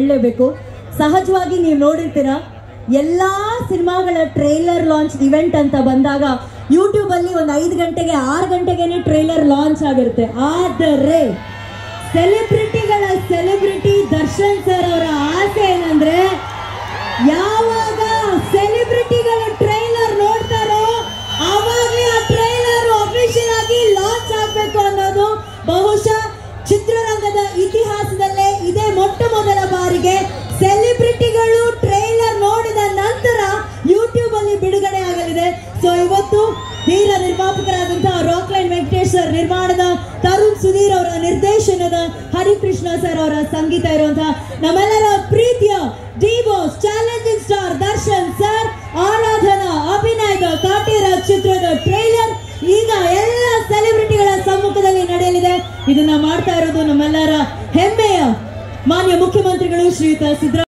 ಹೇಳಲೇಬೇಕು ಸಹಜವಾಗಿ ನೀವು ನೋಡಿರ್ತೀರ, ಎಲ್ಲಾ ಸಿನಿಮಾಗಳ ಟ್ರೈಲರ್ ಲಾಂಚ್ ಇವೆಂಟ್ ಅಂತ ಬಂದಾಗ ಯೂಟ್ಯೂಬ್ ಅಲ್ಲಿ ಒಂದು ಐದು ಗಂಟೆಗೆ, ಆರು ಗಂಟೆಗೆನೆ ಟ್ರೈಲರ್ ಲಾಂಚ್ ಆಗಿರುತ್ತೆ. ಆದರೆ, ಸೆಲೆಬ್ರಿಟಿಗಳ ಸೆಲೆಬ್ರಿಟಿ ದರ್ಶನ್ ಸರ್ ಅವರ ಆಸೆ ಏನಂದ್ರೆ, ಯಾವಾಗ ಸೆಲೆಬ್ರಿಟಿಗಳ ಟ್ರೈಲರ್ ನೋಡ್ತಾರೋ ಆವಾಗಲೇ ಆ ಟ್ರೈಲರ್ ಅಫಿಷಿಯಲ್ ಆಗಿ ಲಾಂಚ್ ಆಗಬೇಕು ಅನ್ನೋದು ಬಹುಶಃ ಸೊ ಇವತ್ತು ಧೀರ ನಿರ್ಮಾಪಕರಾದಂತಹ ರಾಕ್ಲೈನ್ ವೆಂಕಟೇಶ್ ಸರ್ ನಿರ್ಮಾಣದ ತರುಣ್ ಸುಧೀರ್ ಅವರ ನಿರ್ದೇಶನದ ಹರಿಕೃಷ್ಣ ಸರ್ ಅವರ ಸಂಗೀತ ಇರುವಂತಹ ನಮ್ಮೆಲ್ಲರ ಪ್ರೀತಿಯ D Boss challenging star Darshan sir, Aradhana, ಅಭಿನಯದ ಕಾಟೇರಾಜ್ ಚಿತ್ರದ ಟ್ರೈಲರ್ ಈಗ ಎಲ್ಲ ಸೆಲೆಬ್ರಿಟಿಗಳ ಸಮ್ಮುಖದಲ್ಲಿ ನಡೆಯಲಿದೆ. ಇದನ್ನ ಮಾಡ್ತಾ ಇರೋದು ನಮ್ಮೆಲ್ಲರ ಹೆಮ್ಮೆಯ ಮಾನ್ಯ ಮುಖ್ಯಮಂತ್ರಿಗಳು ಶ್ರೀಯುತ ಸಿದ್ದರಾಮಯ್ಯ.